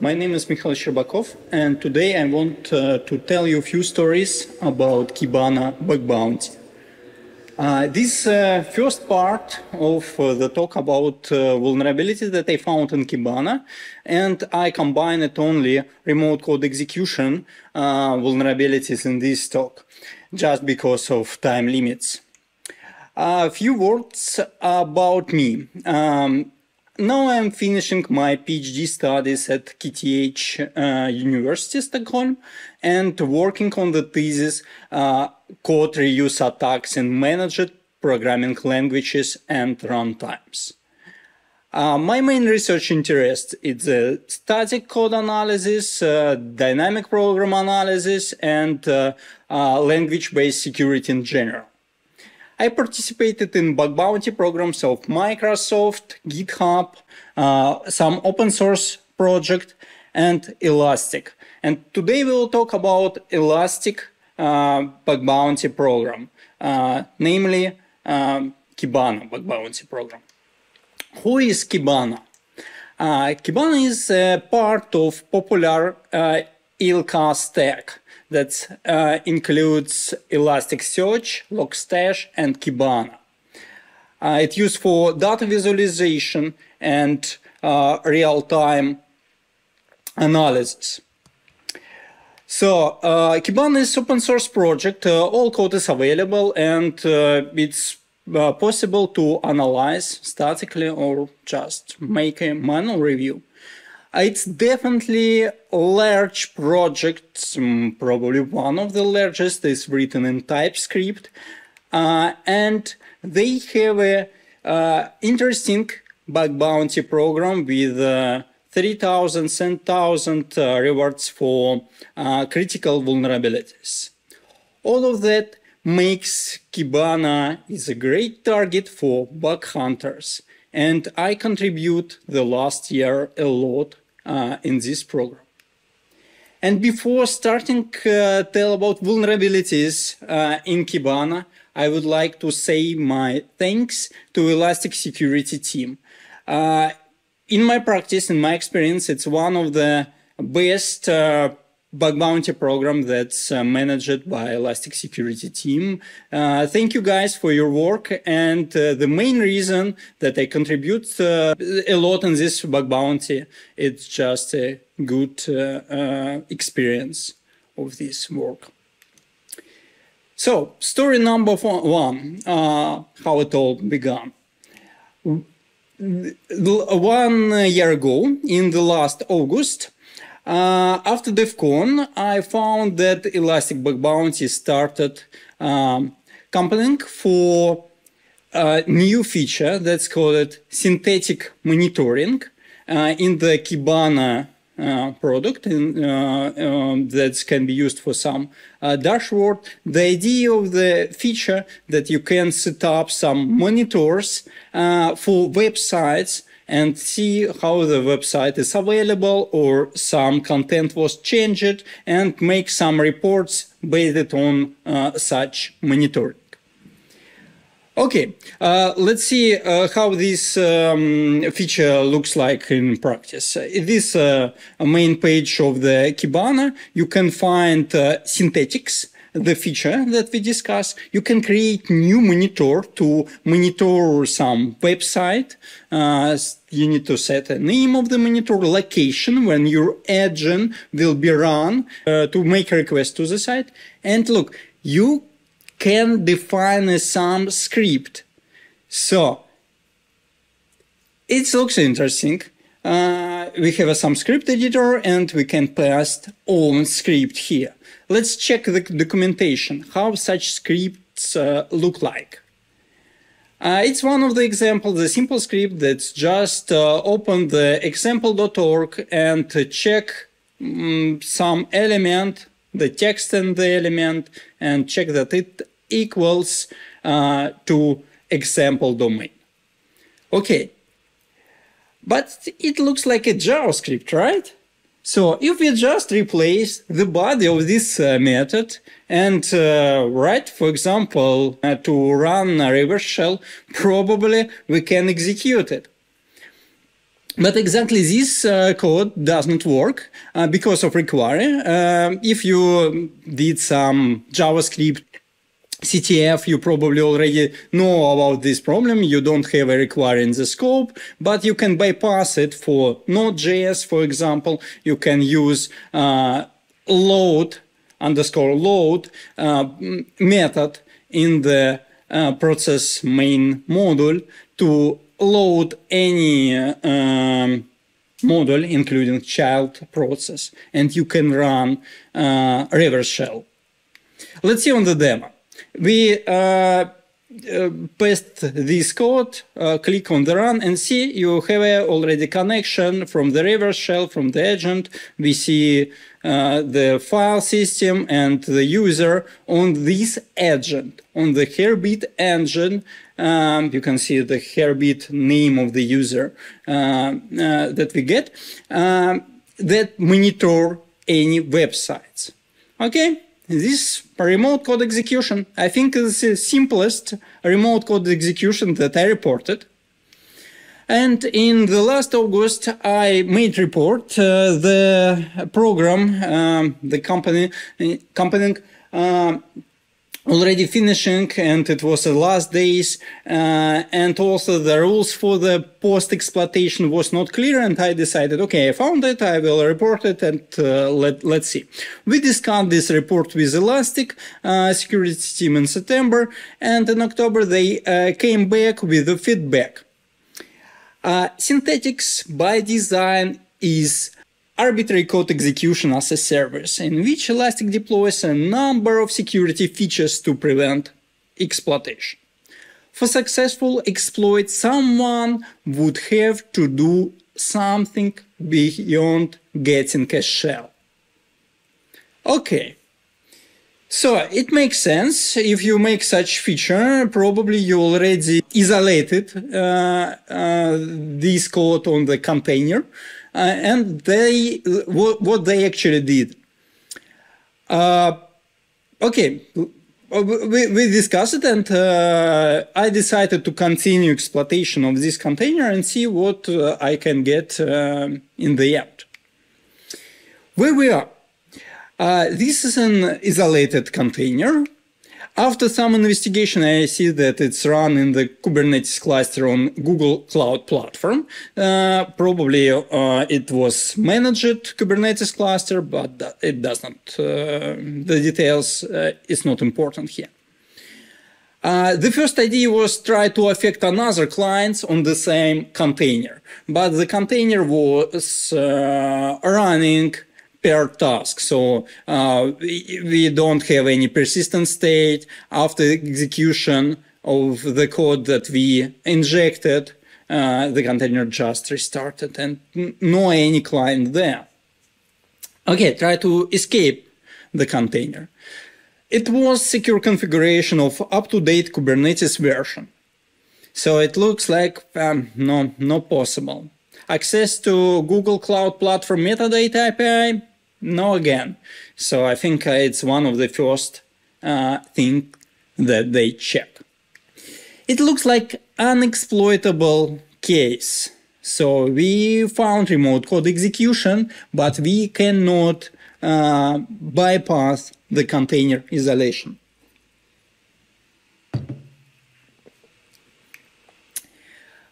my name is Mikhail Sherbakov, and today I want uh, to tell you a few stories about Kibana bug bounty. Uh, this uh, first part of uh, the talk about uh, vulnerabilities that I found in Kibana, and I combine it only remote code execution uh, vulnerabilities in this talk, just because of time limits. A few words about me. Um, now I'm finishing my PhD studies at KTH uh, University Stockholm and working on the thesis uh, code reuse attacks in managed programming languages and runtimes. Uh, my main research interest is uh, static code analysis, uh, dynamic program analysis, and uh, language-based security in general. I participated in bug bounty programs of Microsoft, GitHub, uh, some open source project, and Elastic. And today we will talk about Elastic uh, bug bounty program, uh, namely um, Kibana bug bounty program. Who is Kibana? Uh, Kibana is a part of popular uh, ILCA stack that uh, includes Elasticsearch, Logstash, and Kibana. Uh, it's used for data visualization and uh, real-time analysis. So uh, Kibana is open source project. Uh, all code is available and uh, it's possible to analyze statically or just make a manual review. It's definitely a large project, um, probably one of the largest is written in TypeScript. Uh, and they have a uh, interesting bug bounty program with uh, 3,000, 10,000 uh, rewards for uh, critical vulnerabilities. All of that makes Kibana is a great target for bug hunters and I contribute the last year a lot uh, in this program. And before starting uh, tell about vulnerabilities uh, in Kibana, I would like to say my thanks to Elastic Security team. Uh, in my practice, in my experience, it's one of the best uh, bug bounty program that's uh, managed by Elastic Security team. Uh, thank you guys for your work. And uh, the main reason that I contribute uh, a lot in this bug bounty, it's just a good uh, uh, experience of this work. So, story number one, how it all began. One year ago, in the last August, uh, after DevCon, I found that Elastic Bug Bounty started um, for a new feature that's called synthetic monitoring uh, in the Kibana uh, product uh, um, that can be used for some uh, dashboard. The idea of the feature that you can set up some monitors uh, for websites and see how the website is available or some content was changed and make some reports based on uh, such monitoring. Okay, uh, let's see uh, how this um, feature looks like in practice. This uh, main page of the Kibana, you can find uh, synthetics, the feature that we discussed, you can create new monitor to monitor some website. Uh, you need to set a name of the monitor, location when your agent will be run uh, to make a request to the site. And look, you can define some script. So it looks interesting. Uh, we have a, some script editor and we can paste own script here. Let's check the documentation, how such scripts uh, look like. Uh, it's one of the examples, the simple script that's just uh, open the example.org and check um, some element, the text in the element, and check that it equals uh, to example domain. Okay, but it looks like a JavaScript, right? So if we just replace the body of this uh, method and uh, write, for example, uh, to run a reverse shell, probably we can execute it. but exactly this uh, code does not work uh, because of require. Uh, if you did some JavaScript CTF, you probably already know about this problem. You don't have a require in the scope, but you can bypass it for Node.js, for example. You can use uh, load underscore load uh, method in the uh, process main module to load any um, module, including child process, and you can run uh, reverse shell. Let's see on the demo. We uh, uh, paste this code, uh, click on the run and see you have a already connection from the reverse shell, from the agent. We see the file system and the user on this agent, on the Herbit engine. Um, you can see the Herbit name of the user uh, uh, that we get um, that monitor any websites. Okay, this remote code execution, I think is the simplest remote code execution that I reported. And in the last August, I made report uh, the program, um, the company, company uh, already finishing and it was the last days uh, and also the rules for the post exploitation was not clear and i decided okay i found it i will report it and uh, let, let's see. We discussed this report with elastic uh, security team in september and in october they uh, came back with the feedback. Uh, Synthetix by design is arbitrary code execution as a service in which Elastic deploys a number of security features to prevent exploitation. For successful exploit, someone would have to do something beyond getting a shell. Okay, so it makes sense if you make such feature, probably you already isolated uh, uh, this code on the container and they what, what they actually did. Uh, okay, we, we discussed it and uh, I decided to continue exploitation of this container and see what uh, I can get uh, in the end. Where we are. Uh, this is an isolated container after some investigation, I see that it's run in the Kubernetes cluster on Google Cloud Platform. Uh, probably uh, it was managed Kubernetes cluster, but it does not, uh, the details uh, is not important here. Uh, the first idea was try to affect another clients on the same container, but the container was uh, running per task. So uh, we don't have any persistent state after execution of the code that we injected. Uh, the container just restarted and no any client there. Okay, try to escape the container. It was secure configuration of up-to-date Kubernetes version. So it looks like um, no, not possible. Access to Google Cloud Platform metadata API, no again. So I think uh, it's one of the first uh, thing that they check. It looks like unexploitable case. So we found remote code execution, but we cannot uh, bypass the container isolation.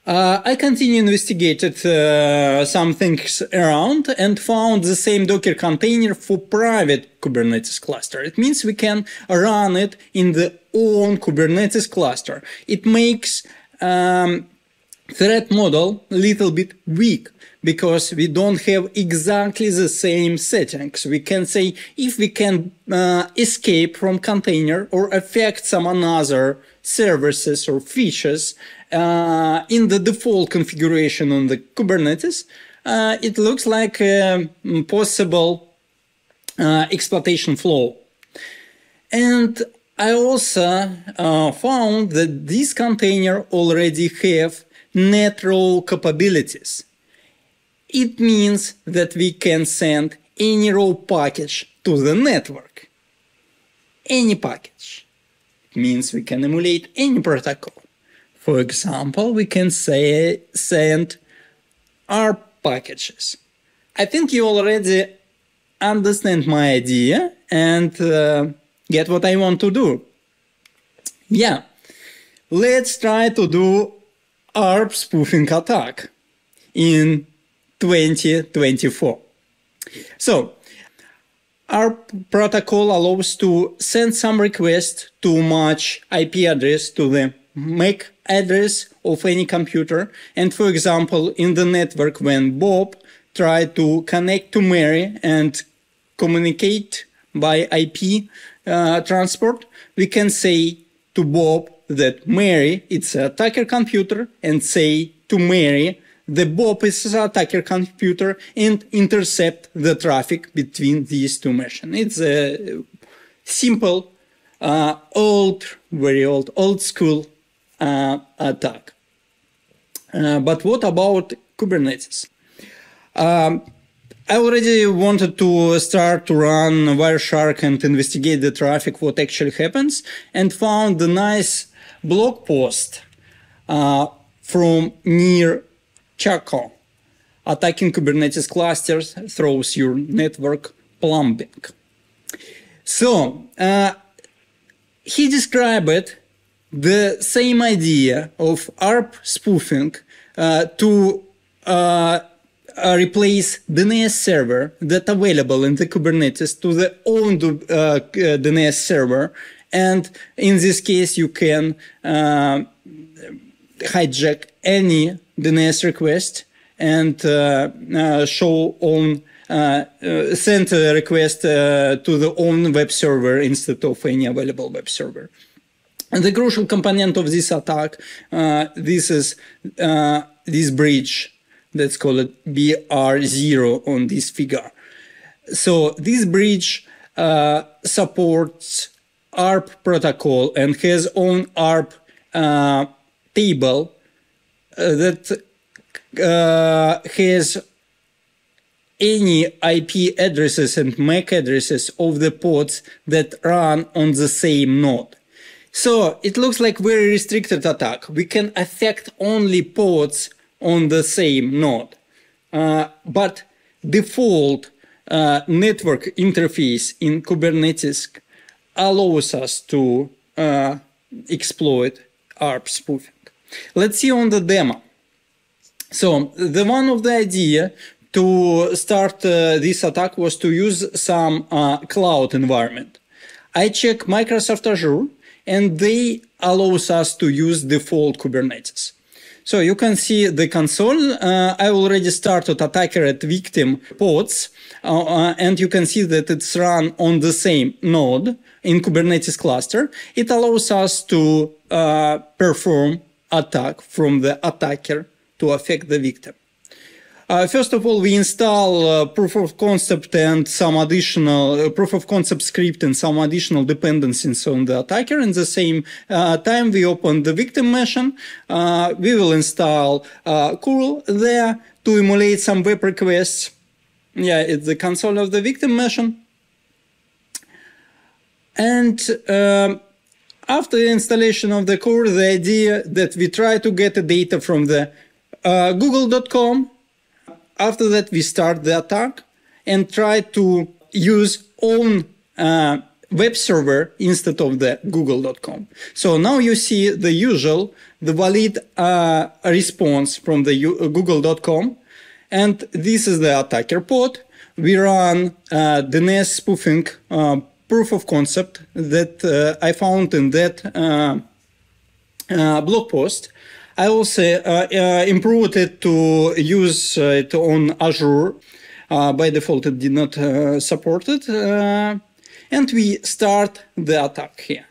Uh, I continue investigated uh, some things around and found the same Docker container for private Kubernetes cluster. It means we can run it in the own Kubernetes cluster. It makes um, threat model a little bit weak because we don't have exactly the same settings. We can say if we can uh, escape from container or affect some another services or features, uh, in the default configuration on the Kubernetes, uh, it looks like a possible uh, exploitation flow. And I also uh, found that this container already have net row capabilities. It means that we can send any row package to the network. Any package. Means we can emulate any protocol. For example, we can say send ARP packages. I think you already understand my idea and uh, get what I want to do. Yeah, let's try to do ARP spoofing attack in 2024. So, ARP protocol allows to send some request to match IP address to the MAC address of any computer. And for example, in the network, when Bob tried to connect to Mary and communicate by IP uh, transport, we can say to Bob that Mary it's a attacker computer and say to Mary the Bob is an attacker computer and intercept the traffic between these two machines. It's a simple, uh, old, very old, old school uh, attack. Uh, but what about Kubernetes? Um, I already wanted to start to run Wireshark and investigate the traffic, what actually happens, and found a nice blog post uh, from Nir Charco. Attacking Kubernetes clusters throws your network plumbing. So, uh, he described the same idea of ARP spoofing uh, to uh, uh, replace DNS server that available in the Kubernetes to the own uh, DNS server. And in this case, you can uh, hijack any DNS request and uh, uh, show on send a request to the own web server instead of any available web server. And the crucial component of this attack, this is this bridge that's called BR0 on this figure. So this bridge uh, supports ARP protocol and has own ARP uh, table uh, that uh, has any IP addresses and MAC addresses of the pods that run on the same node. So it looks like very restricted attack. We can affect only pods on the same node. Uh, but default uh, network interface in Kubernetes allows us to uh, exploit ARP spoofing. Let's see on the demo. So the one of the idea to start uh, this attack was to use some uh, cloud environment. I check Microsoft Azure and they allows us to use default Kubernetes. So you can see the console. Uh, I already started attacker at victim pods, uh, uh, and you can see that it's run on the same node in Kubernetes cluster. It allows us to uh, perform attack from the attacker to affect the victim. Uh, first of all, we install uh, proof of concept and some additional uh, proof of concept script and some additional dependencies on the attacker. In the same uh, time, we open the victim machine. Uh, we will install uh, curl there to emulate some web requests. Yeah, it's the console of the victim machine. And um, after the installation of the core, the idea that we try to get the data from the google.com after that, we start the attack and try to use own uh, web server instead of the google.com. So now you see the usual, the valid uh, response from the uh, google.com. And this is the attacker pod. We run uh, DNS spoofing uh, proof of concept that uh, I found in that uh, blog post. I also uh, uh, improved it to use it on Azure. Uh, by default, it did not support it. and we start the attack here.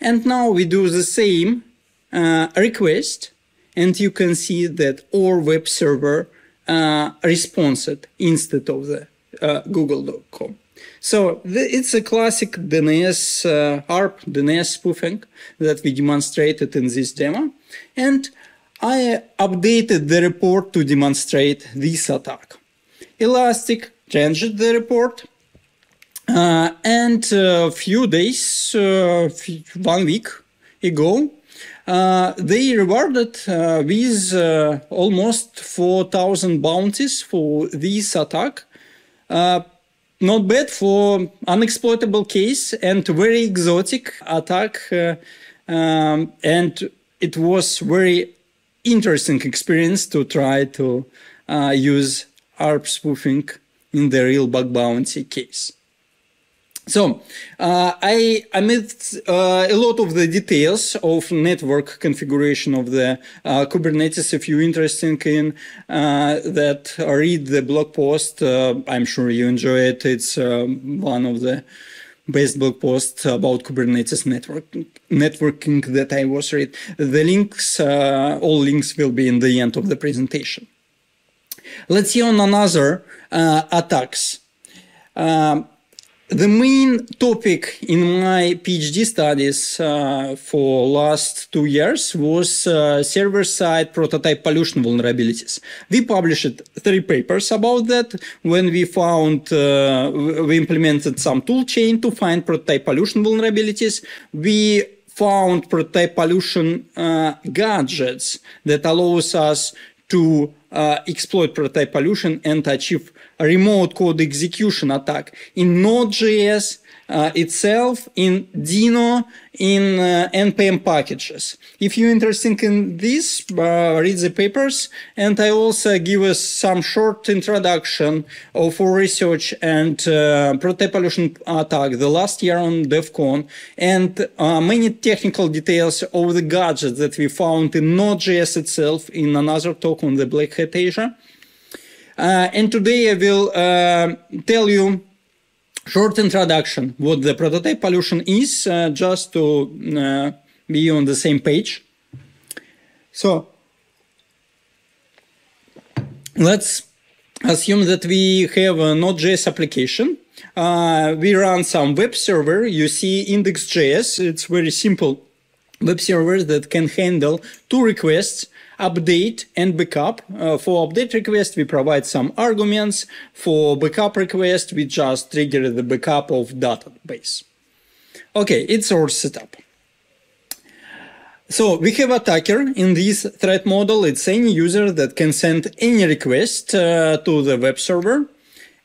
And now we do the same request and you can see that our web server uh, responded instead of the uh, google.com. So it's a classic DNS, uh, ARP DNS spoofing that we demonstrated in this demo. And I updated the report to demonstrate this attack. Elastic changed the report uh, and a few days, uh, one week ago, uh, they rewarded uh, with uh, almost 4,000 bounties for this attack. Not bad for unexploitable case and very exotic attack. Uh, um, and it was very interesting experience to try to uh, use ARP spoofing in the real bug bounty case. So uh, I, made uh, a lot of the details of network configuration of the uh, Kubernetes. If you're interested in uh, that, read the blog post. Uh, I'm sure you enjoy it. It's um, one of the best blog posts about Kubernetes network networking that I was read. The links, uh, all links will be in the end of the presentation. Let's see on another attacks. Um, the main topic in my PhD studies uh, for last two years was uh, server-side prototype pollution vulnerabilities. We published three papers about that when we found, uh, we implemented some toolchain to find prototype pollution vulnerabilities. We found prototype pollution uh, gadgets that allows us to uh, exploit prototype pollution and achieve remote code execution attack in Node.js uh, itself, in Dino, in uh, NPM packages. If you're interested in this, uh, read the papers. And I also give us some short introduction of our research and uh, prototype pollution attack the last year on DEF CON and uh, many technical details of the gadgets that we found in Node.js itself in another talk on the Black Hat Asia. Uh, and today I will uh, tell you short introduction what the prototype pollution is, uh, just to uh, be on the same page. So let's assume that we have a Node.js application. Uh, we run some web server. You see index.js. It's very simple web server that can handle two requests update and backup. Uh, for update request, we provide some arguments. For backup request, we just trigger the backup of database. Okay, it's our setup. So we have attacker in this threat model. It's any user that can send any request uh, to the web server.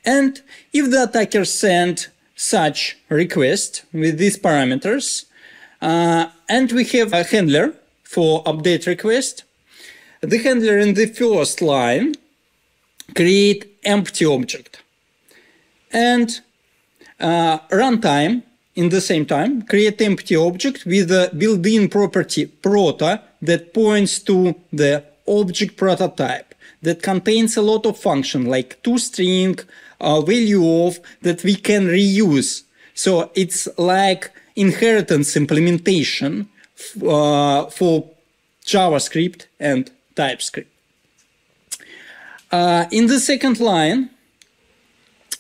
And if the attacker sent such request with these parameters, uh, and we have a handler for update request, the handler in the first line create empty object and uh, runtime in the same time create empty object with a built-in property prota that points to the object prototype that contains a lot of function like toString, uh, value of that we can reuse. So it's like inheritance implementation uh, for JavaScript and TypeScript. Uh, in the second line,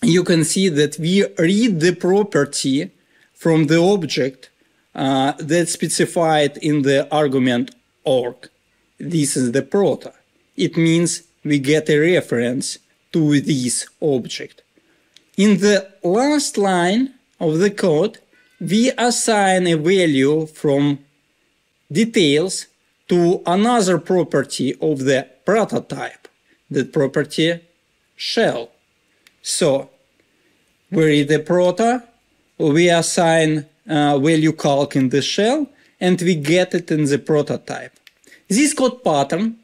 you can see that we read the property from the object uh, that's specified in the argument org. This is the proto. It means we get a reference to this object. In the last line of the code, we assign a value from details to another property of the prototype, that property shell. So we read the prota, we assign uh, value calc in the shell, and we get it in the prototype. This code pattern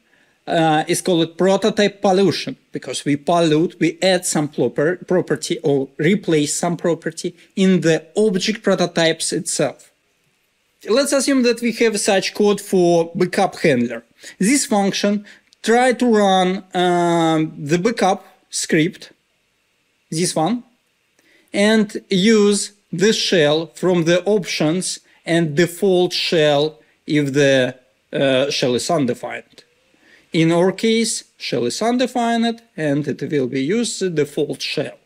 uh, is called prototype pollution because we pollute, we add some proper, property or replace some property in the object prototypes itself. Let's assume that we have such code for backup handler. This function try to run um, the backup script, this one, and use the shell from the options and default shell if the uh, shell is undefined. In our case, shell is undefined and it will be used the default shell.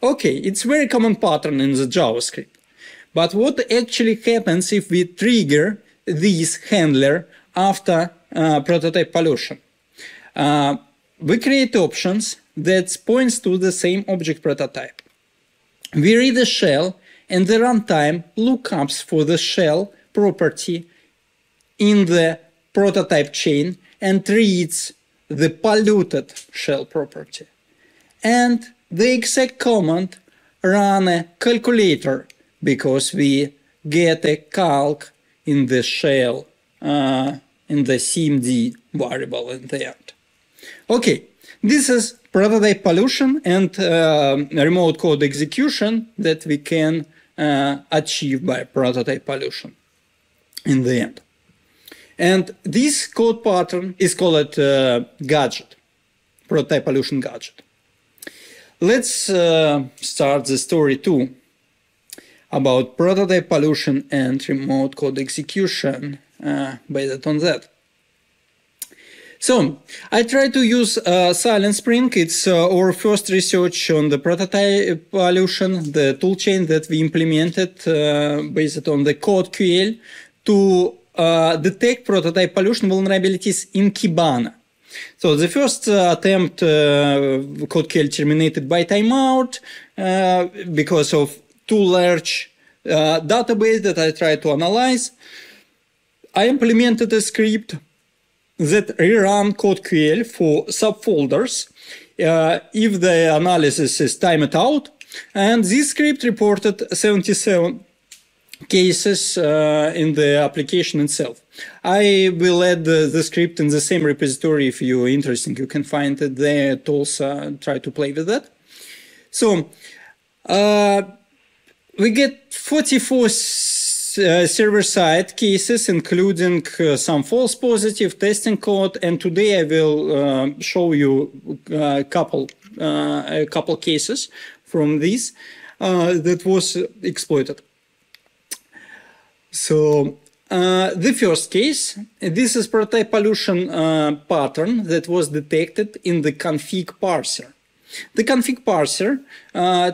Okay, it's very common pattern in the JavaScript. But what actually happens if we trigger this handler after uh, prototype pollution? Uh, we create options that points to the same object prototype. We read the shell and the runtime lookups for the shell property in the prototype chain and reads the polluted shell property. And the exec command run a calculator because we get a calc in the shell uh, in the CMD variable in the end. Okay, this is prototype pollution and uh, remote code execution that we can uh, achieve by prototype pollution in the end. And this code pattern is called uh, gadget, prototype pollution gadget. Let's uh, start the story too about prototype pollution and remote code execution uh, based on that. So I try to use uh, Silent Spring. It's uh, our first research on the prototype pollution, the toolchain that we implemented uh, based on the code CodeQL to uh, detect prototype pollution vulnerabilities in Kibana. So the first uh, attempt, uh, CodeQL terminated by timeout uh, because of too large uh, database that I tried to analyze. I implemented a script that rerun CodeQL for subfolders uh, if the analysis is timed out. And this script reported 77 cases uh, in the application itself. I will add the, the, script in the same repository if you're interested. You can find it there. Tools try to play with that. So uh, we get 44 uh, server-side cases, including uh, some false positive testing code. And today I will uh, show you a uh, couple uh, a couple cases from these uh, that was exploited. So the first case, this is prototype pollution pattern that was detected in the config parser. The config parser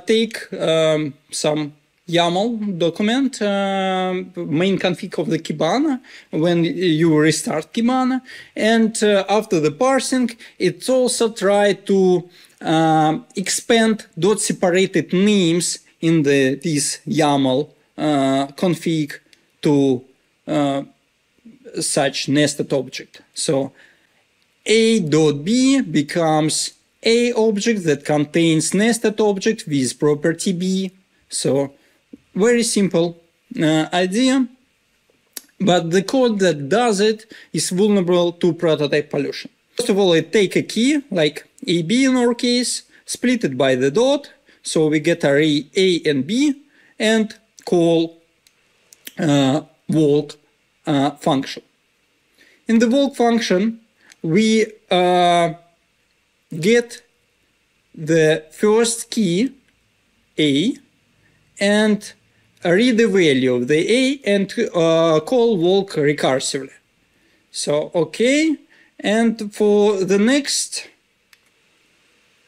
take um, some YAML document, uh, main config of the Kibana when you restart Kibana. And uh, after the parsing, it also try to uh, expand dot separated names in the this YAML config to such nested object. So a dot b becomes a object that contains nested object with property b. So very simple uh, idea, but the code that does it is vulnerable to prototype pollution. First of all, it take a key, like AB in our case, split it by the dot, so we get array A and B, and call uh, walk uh, function. In the walk function, we uh, get the first key A and read the value of the A and uh, call walk recursively. So, okay. And for the next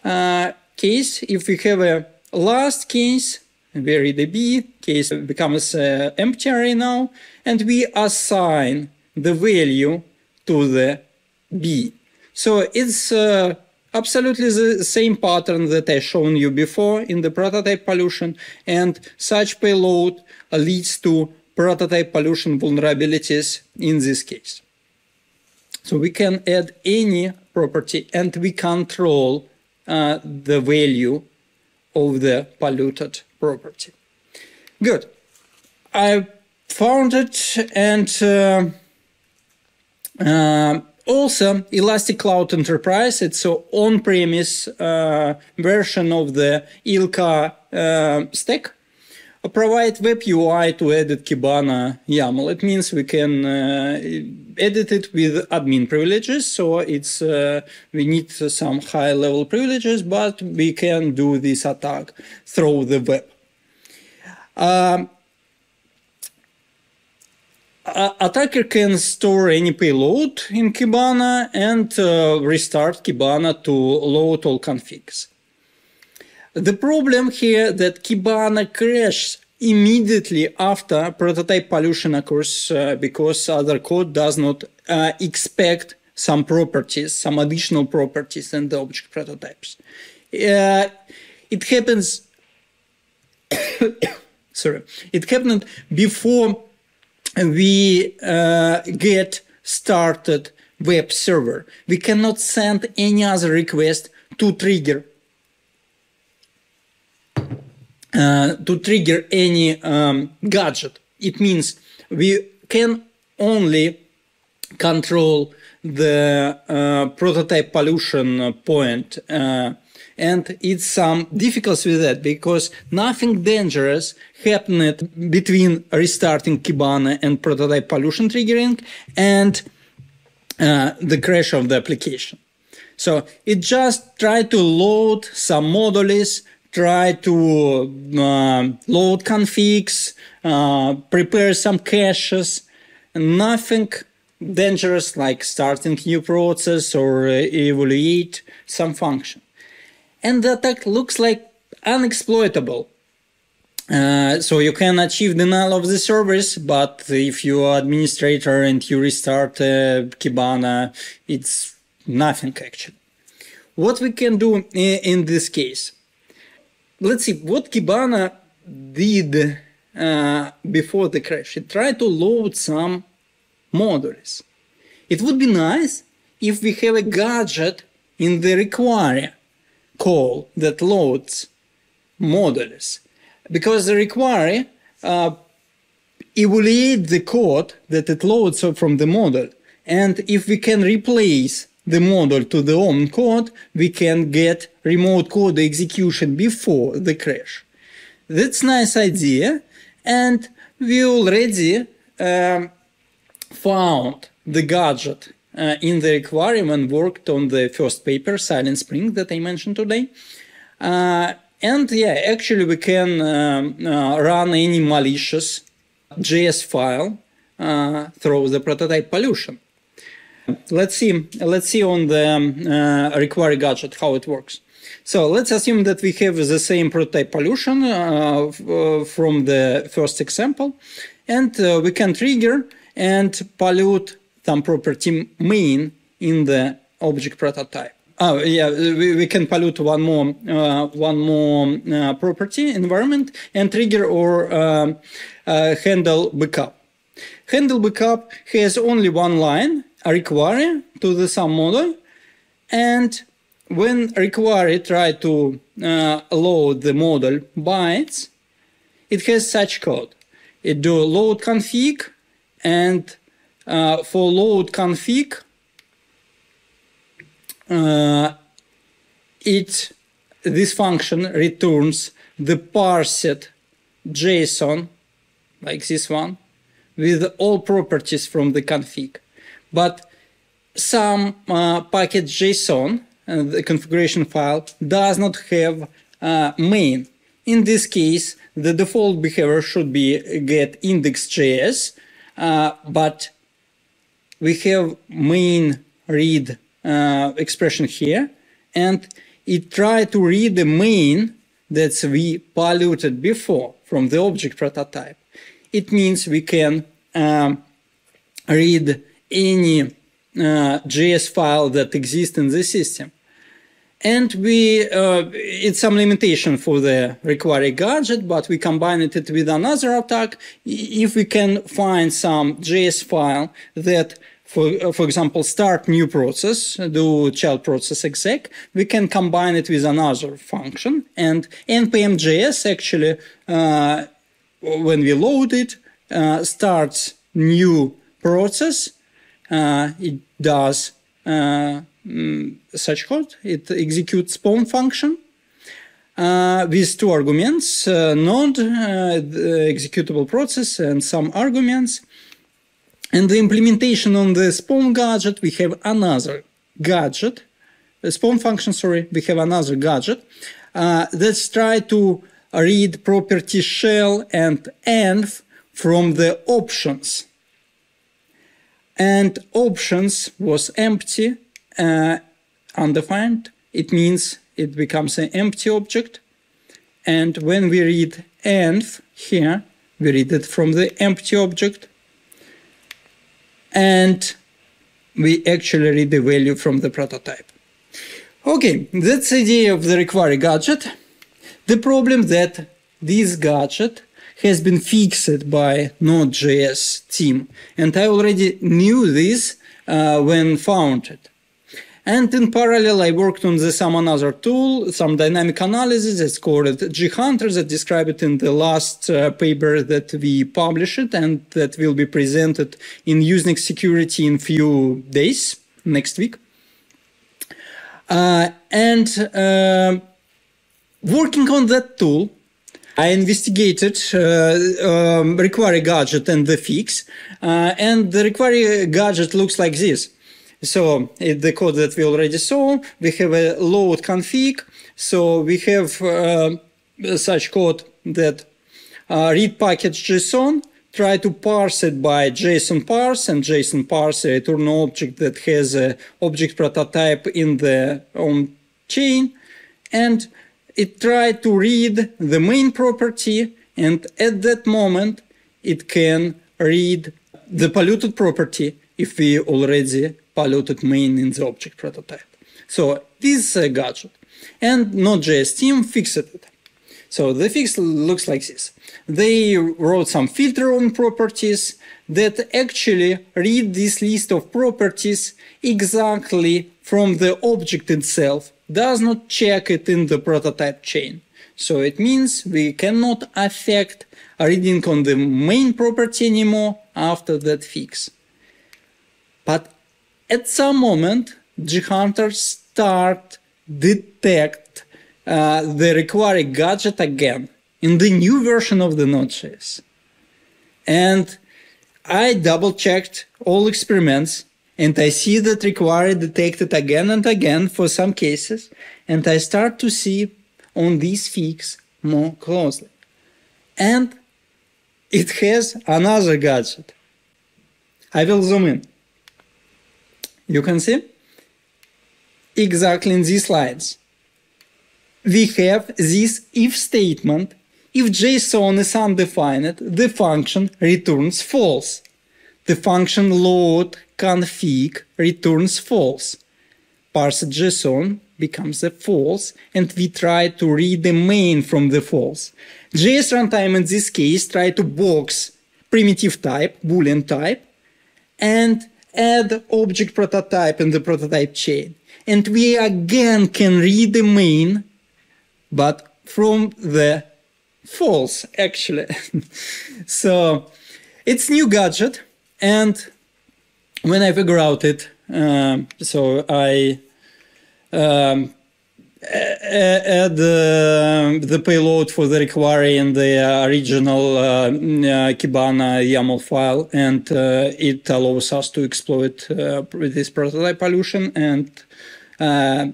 uh, case, if we have a last case, we read the B, case becomes uh, empty array now, and we assign the value to the B. So it's uh, absolutely the same pattern that I shown you before in the prototype pollution and such payload leads to prototype pollution vulnerabilities in this case. So we can add any property and we control uh, the value of the polluted property. Good. I found it and uh, uh, also Elastic Cloud Enterprise. It's an on-premise uh, version of the ILCA uh, stack. Uh, provide web UI to edit Kibana YAML. It means we can uh, edit it with admin privileges. So it's uh, we need some high-level privileges, but we can do this attack through the web. Um, attacker can store any payload in Kibana and uh, restart Kibana to load all configs. The problem here that Kibana crashes immediately after prototype pollution occurs uh, because other code does not uh, expect some properties, some additional properties in the object prototypes. Uh, it happens, sorry, it happened before we uh, get started web server. We cannot send any other request to trigger uh, to trigger any um, gadget. It means we can only control the uh, prototype pollution point uh, and it's some difficulty with that because nothing dangerous happened between restarting Kibana and prototype pollution triggering and uh, the crash of the application. So it just tried to load some modules, try to uh, load configs, uh, prepare some caches, and nothing dangerous like starting new process or uh, evaluate some function. And the attack looks like unexploitable. Uh, so you can achieve denial of the service, but if you are administrator and you restart uh, Kibana, it's nothing actually. What we can do in, this case? Let's see what Kibana did uh, before the crash. It tried to load some modules. It would be nice if we have a gadget in the require call that loads models because the require uh, evaluate the code that it loads from the model. And if we can replace the model to the own code we can get remote code execution before the crash. That's nice idea. And we already um, found the gadget uh, in the requirement worked on the first paper, Silent Spring, that I mentioned today. Uh, and yeah, actually we can um, uh, run any malicious JS file uh, through the prototype pollution. Let's see, let's see on the uh, require gadget how it works. So let's assume that we have the same prototype pollution uh, from the first example, and we can trigger and pollute some property main in the object prototype. Oh yeah, we, we can pollute one more uh, one more uh, property environment and trigger or um, uh, handle backup. Handle backup has only one line, a require to the sum model, and when require try to uh, load the model bytes, it has such code. It do load config and uh, for load config, uh, it this function returns the parsed JSON, like this one, with all properties from the config. But some uh, packet JSON, uh, the configuration file, does not have uh, main. In this case, the default behavior should be get index.js, uh, but we have main read uh, expression here, and it tried to read the main that we polluted before from the object prototype. It means we can um, read any uh, JS file that exists in the system. And we, uh, it's some limitation for the require gadget, but we combine it with another attack. If we can find some JS file that for, uh, for example, start new process, do child process exec, we can combine it with another function. And npm.js actually, uh, when we load it, uh, starts new process. Uh, it does uh, such code. It executes spawn function. Uh, with two arguments, node, the executable process, and some arguments. And the implementation on the spawn gadget, we have another gadget, a spawn function, sorry, we have another gadget uh, that's try to read property shell and env from the options. And options was empty, uh, undefined. It means it becomes an empty object. And when we read env here, we read it from the empty object and we actually read the value from the prototype. Okay, that's the idea of the require gadget. The problem that this gadget has been fixed by Node.js team. And I already knew this uh, when found it. And in parallel, I worked on the, some another tool, some dynamic analysis It's called G gHunter that described it in the last uh, paper that we published and that will be presented in Usenix security in few days, next week. Uh, and uh, working on that tool, I investigated uh, um, require gadget and the fix, uh, and the require gadget looks like this. So the code that we already saw, we have a load config. So we have uh, such code that uh, read package JSON, try to parse it by JSON parse, and JSON parse return object that has a object prototype in the on chain, and it tried to read the main property, and at that moment it can read the polluted property if we already polluted main in the object prototype. So this gadget and Node.js team fixed it. So the fix looks like this. They wrote some filter on properties that actually read this list of properties exactly from the object itself, does not check it in the prototype chain. So it means we cannot affect reading on the main property anymore after that fix. But at some moment, gHunter start detect uh, the required gadget again in the new version of the Node.js. And I double checked all experiments and I see that required detected again and again for some cases. And I start to see on these fix more closely. And it has another gadget. I will zoom in. You can see exactly in these lines. We have this if statement. If JSON is undefined, the function returns false. The function load config returns false. Parse JSON becomes a false and we try to read the main from the false. JS runtime in this case try to box primitive type, boolean type, and add object prototype in the prototype chain. And we again can read the main, but from the false actually. so it's new gadget. And when I figure out it, um, so I um, add uh, the payload for the require in the original uh, uh, Kibana YAML file, and uh, it allows us to exploit uh, this prototype pollution and uh,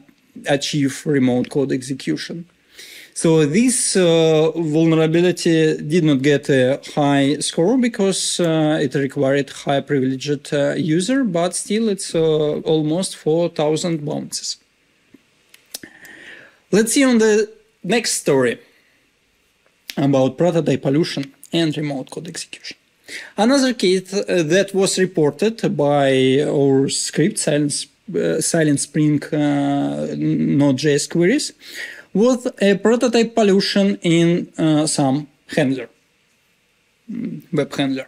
achieve remote code execution. So this vulnerability did not get a high score because it required high privileged user, but still it's almost 4,000 bounces. Let's see on the next story about prototype pollution and remote code execution. Another case uh, that was reported by our script Silent, uh, Silent Spring uh, Node.js queries was a prototype pollution in uh, some handler, mm, web handler.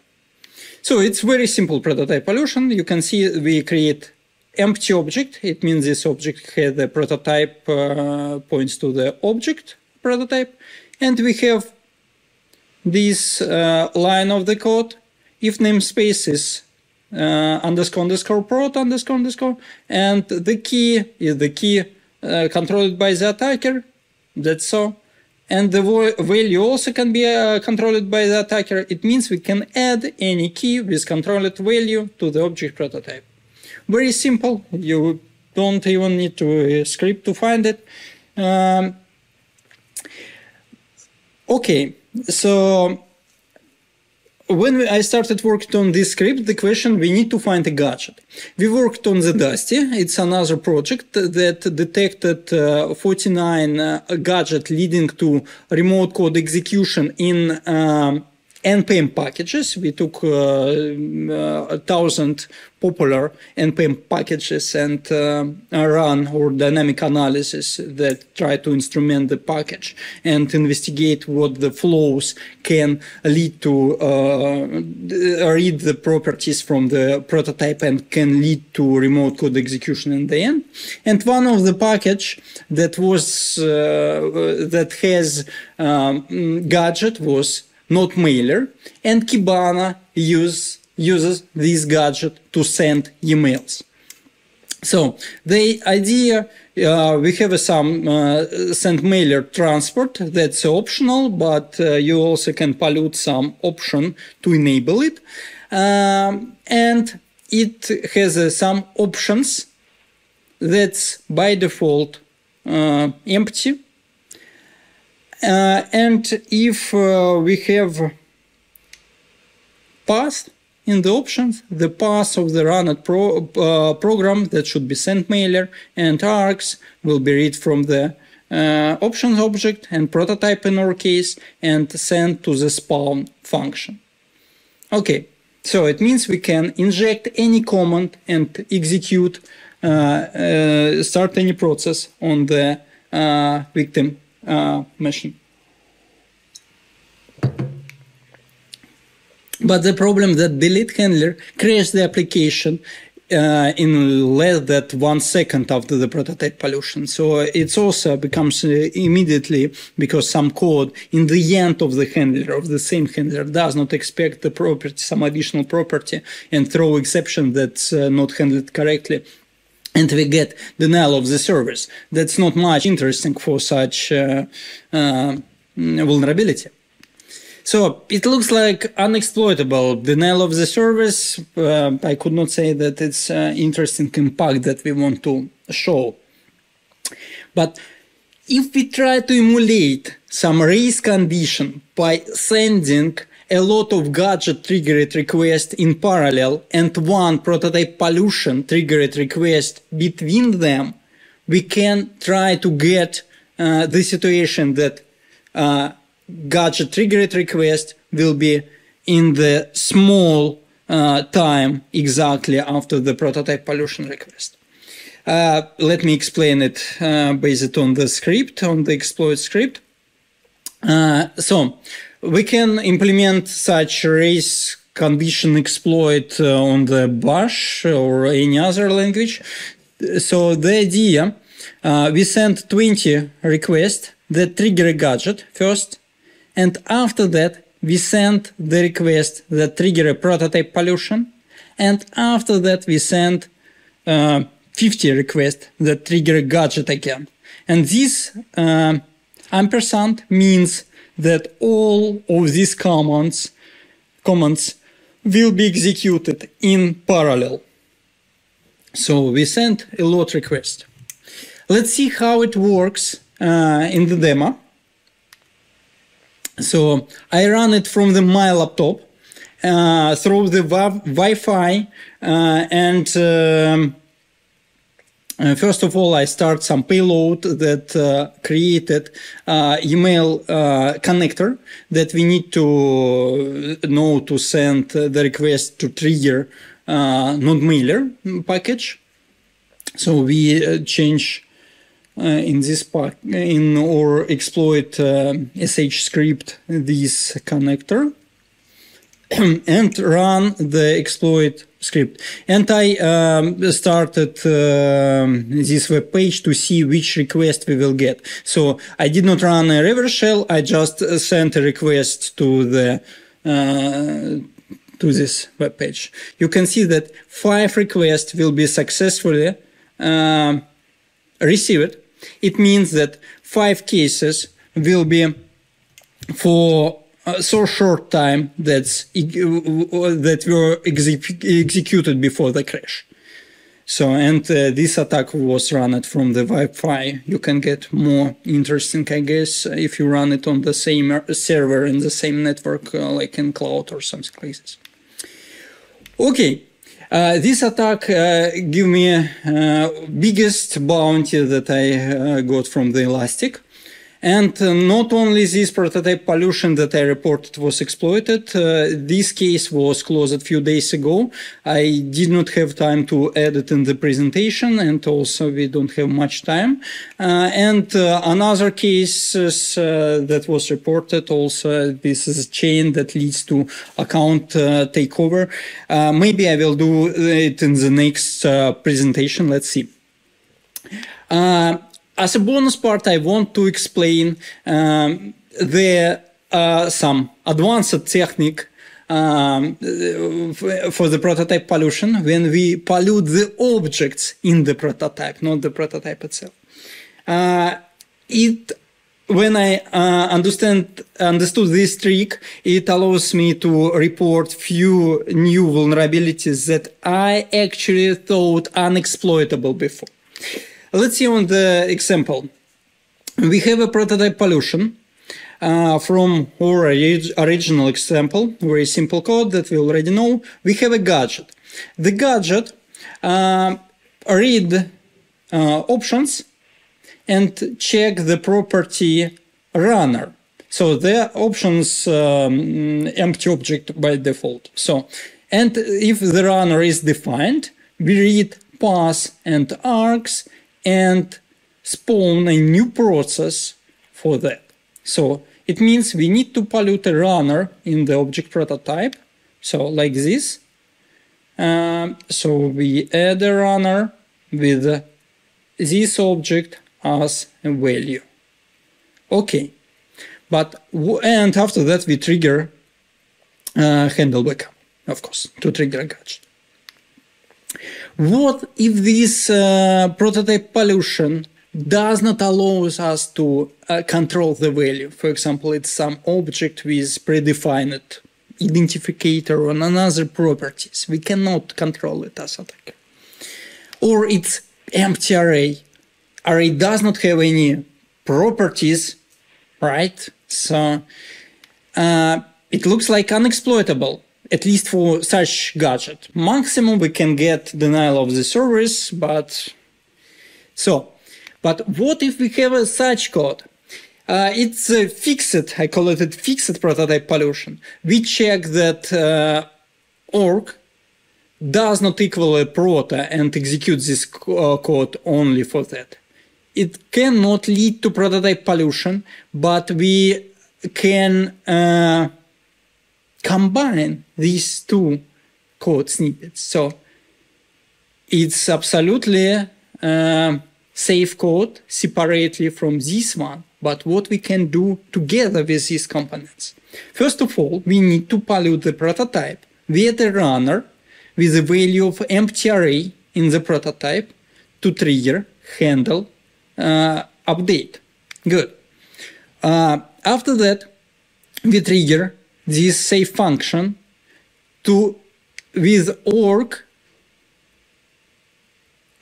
So it's very simple prototype pollution. You can see we create empty object, it means this object has the prototype uh, points to the object prototype. And we have this uh, line of the code. If namespace is uh, underscore underscore prot underscore underscore, and the key is the key uh, controlled by the attacker, that's so. And the value also can be uh, controlled by the attacker. It means we can add any key with controlled value to the object prototype. Very simple. You don't even need to uh, script to find it. Um, okay, so when I started working on this script, the question we need to find a gadget. We worked on the Dusty. It's another project that detected uh, 49 uh, gadget leading to remote code execution in um, npm packages. We took a thousand popular npm packages and uh, run or dynamic analysis that try to instrument the package and investigate what the flows can lead to uh, read the properties from the prototype and can lead to remote code execution in the end and one of the package that was uh, that has um, gadget was not mailer and kibana use uses this gadget to send emails. So the idea uh, we have some uh, send mailer transport that's optional, but uh, you also can pollute some option to enable it, um, and it has uh, some options that's by default uh, empty. Uh, and if we have path in the options, the path of the runned pro, uh, program that should be sent mailer and args will be read from the uh, options object and prototype in our case and sent to the spawn function. Okay, so it means we can inject any command and execute, uh, uh start any process on the uh, victim uh, machine. But the problem that delete handler crashes the application uh, in less than one second after the prototype pollution. So it also becomes uh, immediately because some code in the end of the handler of the same handler does not expect the property, some additional property, and throw exception that's uh, not handled correctly. And we get denial of the service. That's not much interesting for such uh, uh, vulnerability. So it looks like unexploitable denial of the service. Uh, I could not say that it's uh, interesting impact that we want to show. But if we try to emulate some race condition by sending a lot of gadget triggered requests in parallel and one prototype pollution triggered request between them, we can try to get uh, the situation that uh, gadget triggered request will be in the small uh, time exactly after the prototype pollution request. Uh, let me explain it uh, based on the script, on the exploit script. Uh, so we can implement such race condition exploit uh, on the bash or any other language. So the idea, uh, we send 20 requests that trigger a gadget first and after that, we send the request that trigger a prototype pollution. And after that, we send uh, 50 requests that trigger a gadget again. And this uh, ampersand means that all of these commands, commands will be executed in parallel. So we send a lot request. Let's see how it works uh, in the demo. So I run it from the my laptop uh, through the Wi-Fi uh, and um, uh, first of all, I start some payload that uh, created uh, email uh, connector that we need to know to send the request to trigger node mailer package. So we change uh, in this part in or exploit sh uh, script this connector and run the exploit script. And I um, started uh, this web page to see which request we will get. So I did not run a reverse shell. I just sent a request to the uh, to this web page. You can see that five requests will be successfully uh, received it means that five cases will be for so short time that's that were executed before the crash. So, and uh, this attack was run from the Wi-Fi. You can get more interesting, I guess, if you run it on the same server in the same network, uh, like in cloud or something like this. Okay, uh, this attack uh, give me uh, biggest bounty that I uh, got from the Elastic. And uh, not only this prototype pollution that I reported was exploited, uh, this case was closed a few days ago. I did not have time to add it in the presentation, and also we don't have much time. Uh, and uh, another case uh, that was reported also, this is a chain that leads to account uh, takeover. maybe I will do it in the next presentation. Let's see. Uh, as a bonus part, I want to explain um, there are some advanced technique um, for the prototype pollution when we pollute the objects in the prototype, not the prototype itself. Uh, it when I uh, understand understood this trick, it allows me to report few new vulnerabilities that I actually thought unexploitable before. Let's see on the example. We have a prototype pollution uh, from our original example, very simple code that we already know. We have a gadget. The gadget uh, read uh, options and check the property runner. So the options um, empty object by default. So, and if the runner is defined, we read pass and args and spawn a new process for that. So it means we need to pollute a runner in the object prototype. So like this. Um, so we add a runner with this object as a value. Okay. But and after that we trigger uh, handle backup, of course, to trigger a gadget. What if this uh, prototype pollution does not allow us to uh, control the value? For example, it's some object with predefined identifier or another properties. We cannot control it as attacker. Or it's empty array. Array does not have any properties, right? So uh, it looks like unexploitable at least for such gadget. Maximum we can get denial of the service, but so. But what if we have a such code? Uh, it's a fixed, I call it a fixed prototype pollution. We check that uh, org does not equal a proto and execute this uh, code only for that. It cannot lead to prototype pollution, but we can uh, combine these two code snippets. So it's absolutely uh, safe code separately from this one, but what we can do together with these components. First of all, we need to pollute the prototype via the runner with the value of empty array in the prototype to trigger handle uh, update. Good. Uh, after that, we trigger this safe function to with org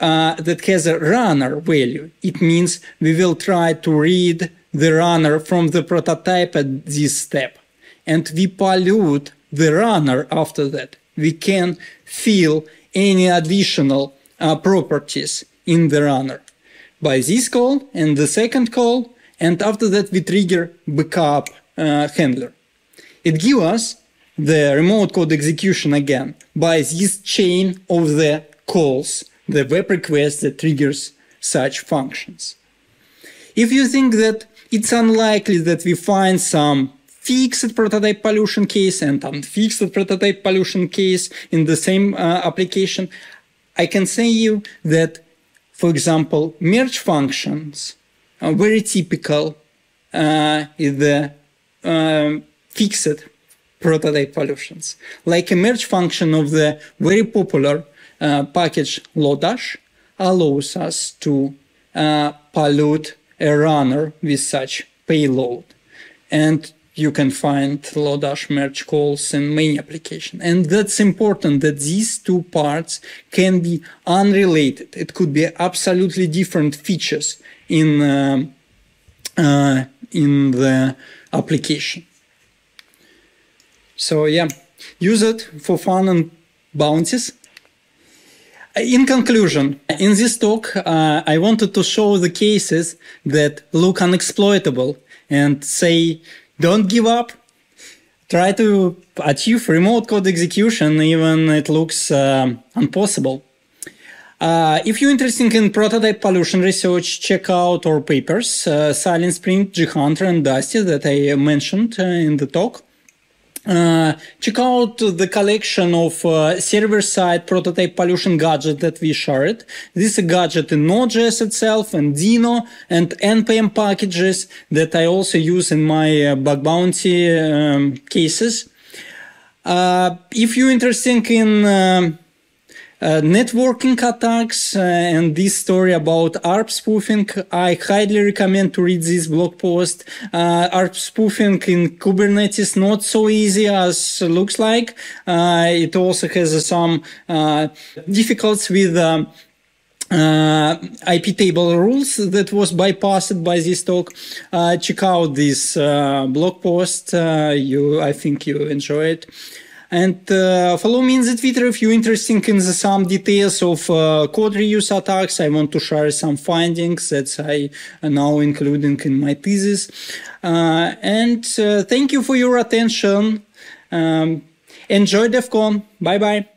uh, that has a runner value. It means we will try to read the runner from the prototype at this step. And we pollute the runner after that. We can fill any additional uh, properties in the runner by this call and the second call. And after that, we trigger backup uh, handler. It gives us the remote code execution again by this chain of the calls, the web request that triggers such functions. If you think that it's unlikely that we find some fixed prototype pollution case and unfixed prototype pollution case in the same uh, application, I can say you that, for example, merge functions are very typical uh, in the um, fixed prototype pollutions. Like a merge function of the very popular uh, package Lodash allows us to uh, pollute a runner with such payload. And you can find Lodash merge calls in many applications. And that's important that these two parts can be unrelated. It could be absolutely different features in, uh, uh, in the application. So yeah, use it for fun and bounties. In conclusion, in this talk, uh, I wanted to show the cases that look unexploitable and say, don't give up. Try to achieve remote code execution even it looks uh, impossible. Uh, if you're interested in prototype pollution research, check out our papers, uh, Silent Spring, gHunter, and Dusty that I mentioned uh, in the talk. Uh, check out the collection of uh, server-side prototype pollution gadget that we shared. This is a gadget in Node.js itself and Dino and NPM packages that I also use in my uh, bug bounty um, cases. Uh, if you're interested in um, uh, networking attacks uh, and this story about ARP spoofing, I highly recommend to read this blog post. Uh, ARP spoofing in Kubernetes not so easy as looks like. Uh, it also has some uh, difficulties with uh, IP table rules that was bypassed by this talk. check out this blog post. you, I think you enjoy it. And uh, follow me in the Twitter if you're interested in the, some details of uh, code reuse attacks. I want to share some findings that I am now including in my thesis. Uh, and uh, thank you for your attention. Um, enjoy DEF CON. Bye bye.